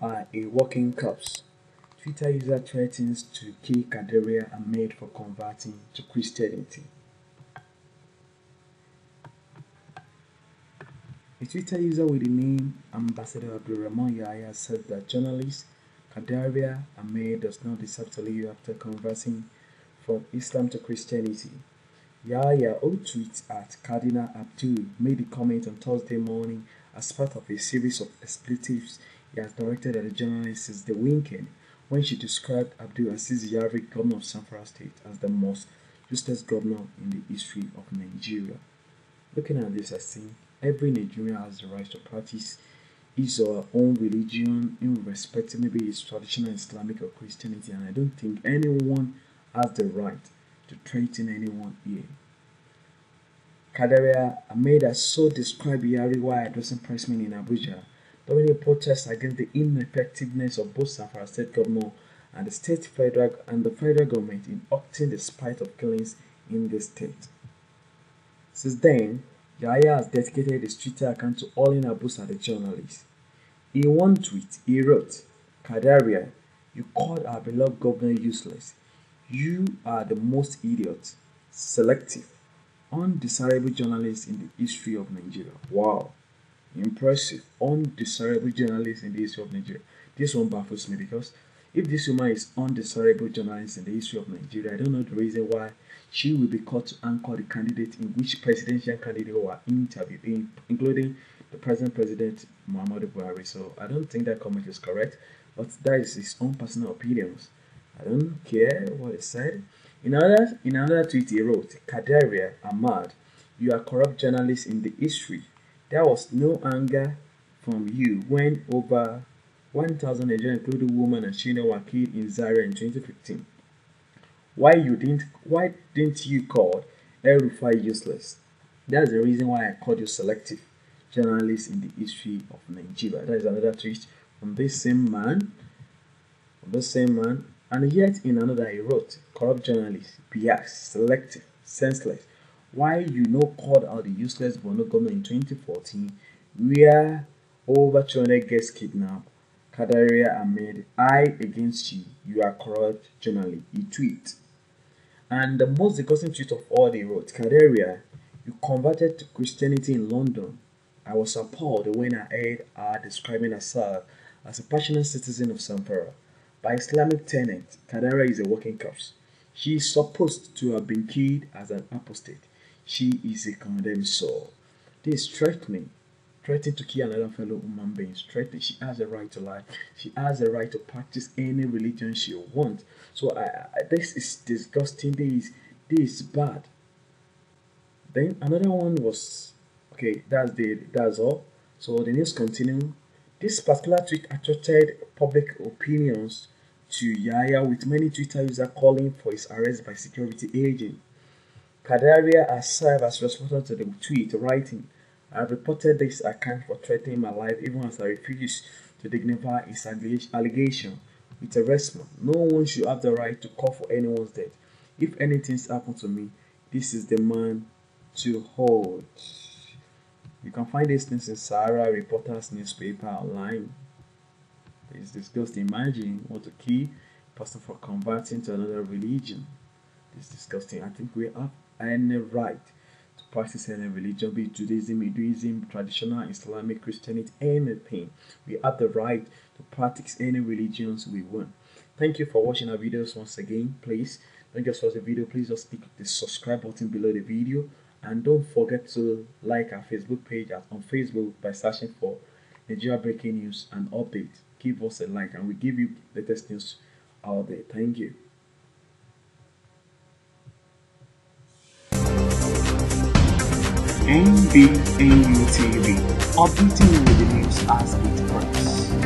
are a working corpse. Twitter user threatens to kill Kadaria Ahmed for converting to Christianity. A Twitter user with the name Ambassador Abdulrahman Yahya said that journalist Kadaria Ahmed does not deserve to live after converting from Islam to Christianity. Yahya, who tweets at Cardinal Abdul, made the comment on Thursday morning as part of a series of expletives he has directed at the journalist the weekend when she described Abdul Aziz Yari, governor of Zamfara State, as the most useless governor in the history of Nigeria. Looking at this, I think every Nigerian has the right to practice his or her own religion in irrespective maybe it's traditional Islamic or Christianity and I don't think anyone has the right to threaten anyone here. Kadaria Ahmed has so described Yari while addressing pressmen in Abuja during a protest against the ineffectiveness of both Zamfara State Governor and the state federal and the federal government in acting the spite of killings in the state. Since then, Yahya has dedicated his Twitter account to all in Abusa the journalist. In one tweet, he wrote, Kadaria, you called our beloved governor useless. You are the most idiot, selective, undesirable journalist in the history of Nigeria. Wow. Impressive. Undesirable journalist in the history of Nigeria. This one baffles me because if this woman is undesirable journalist in the history of Nigeria, I don't know the reason why she will be called to anchor the candidate in which presidential candidate were interviewed, including the present president Muhammadu Buhari. So I don't think that comment is correct, but that is his own personal opinions. I don't care what he said. In another, in another tweet he wrote, Kadaria Ahmed, you are corrupt journalist in the history. There was no anger from you when over 1,000 Nigerians, including women and children, were killed in Zaria in 2015. Why you didn't? Why didn't you call El Rufai useless? That's the reason why I called you selective journalist in the history of Nigeria. That is another tweet from this same man. From this same man. And yet in another he wrote, corrupt journalist, biased, selective, senseless. Why you know called out the useless Borno government in 2014 where over 200 gets kidnapped Kadaria Ahmed, I against you, you are corrupt journalist. He tweet. And the most disgusting tweet of all they wrote, Kadaria, you converted to Christianity in London. I was appalled when I heard her describing herself as a passionate citizen of Zamfara. By Islamic tenet, Kadaria is a working corpse. She is supposed to have been killed as an apostate. She is a condemned soul. This threatening threatening to kill another fellow human being, threatening. She has a right to life. She has a right to practice any religion she wants. So I, I, this is disgusting. This, this is bad. Then another one was okay. That's the that's all. So the news continue. This particular tweet attracted public opinions to Yahya with many Twitter users calling for his arrest by security agent. Kadaria has served as responsible to the tweet, writing, I reported this account for threatening my life even as I refuse to dignify his allegation with a response. No one should have the right to call for anyone's death. If anything's happened to me, this is the man to hold. You can find these things in Sahara Reporters newspaper online. It's disgusting. Imagine what a key person for converting to another religion. It's disgusting. I think we have any right to practice any religion, be it Judaism, Hinduism, traditional Islamic, Christianity, anything. We have the right to practice any religions we want. Thank you for watching our videos once again. Please don't just watch the video, please just click the subscribe button below the video and don't forget to like our Facebook page on Facebook by searching for Nigeria Breaking News and Update. Give us a like and we give you the latest news out there. Thank you. NBNU TV, updating you with the news as it breaks.